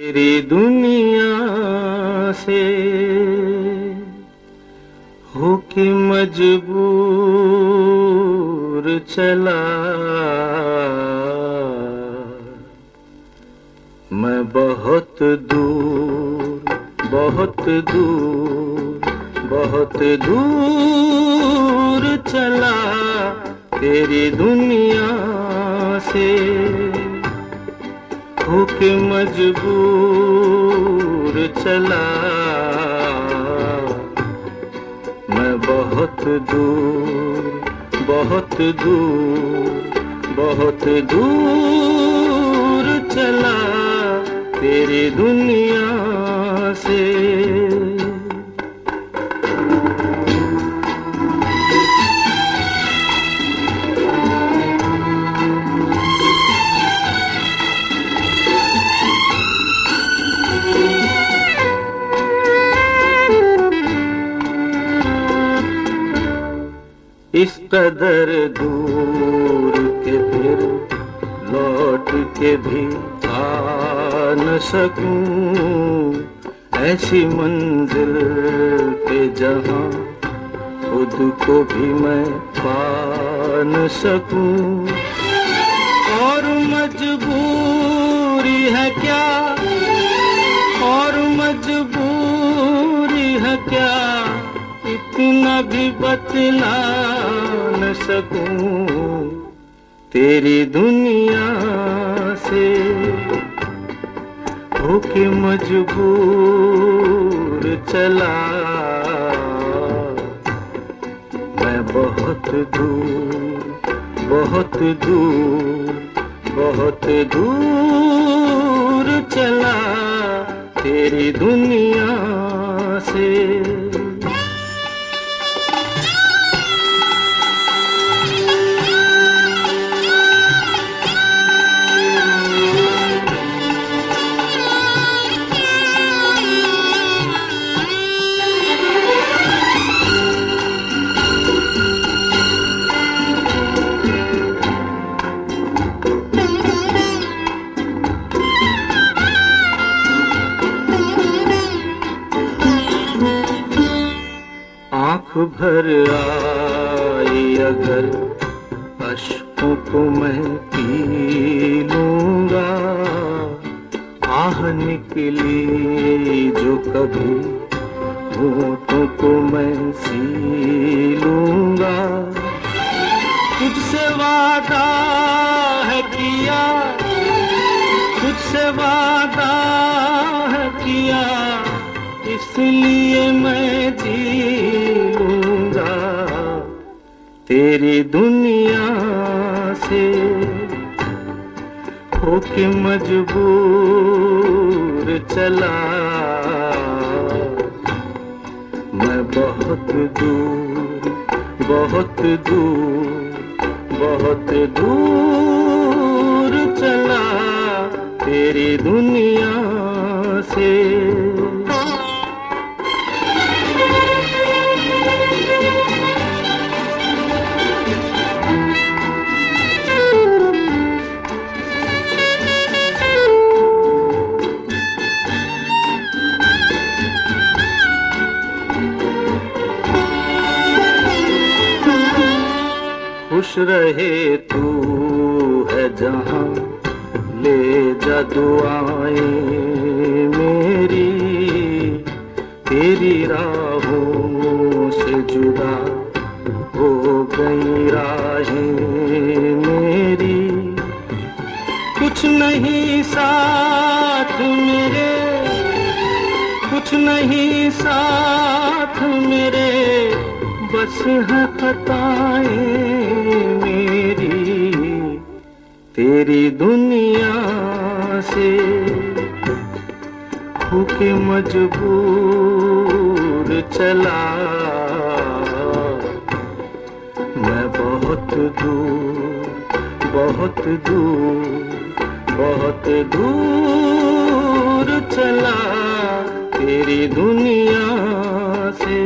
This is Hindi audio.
तेरी दुनिया से होके मजबूर चला। मैं बहुत दूर बहुत दूर बहुत दूर चला तेरी दुनिया से। होके मजबूर चला। मैं बहुत दूर बहुत दूर बहुत दूर चला तेरी दुनिया से। कदर दूर के फिर लौट के भी आ न सकूँ। ऐसी मंजिल पे जहाँ खुद को भी मैं पा न सकूँ। और मजबूरी इतना भी बतला न सकूँ तेरी दुनिया से। होके मजबूर चला। मैं बहुत दूर बहुत दूर बहुत दूर चला तेरी दुनिया से। आँख भर आई अगर अश्कों को मैं पी लूँगा आह, निकली जो कभी होठों को मैं सी लूँगा। तुझसे वादा तेरी दुनिया से होके मजबूर चला। मैं बहुत दूर बहुत दूर बहुत दूर चला तेरी दुनिया से। खुश रहे तू है जहाँ, ले जा दुआएँ मेरी। तेरी राहों से जुदा हो गई राहें मेरी। कुछ नहीं साथ मेरे, कुछ नहीं साथ मेरे, बस है खताएँ मजबूर चला मैं बहुत दूर बहुत दूर बहुत दूर चला तेरी दुनिया से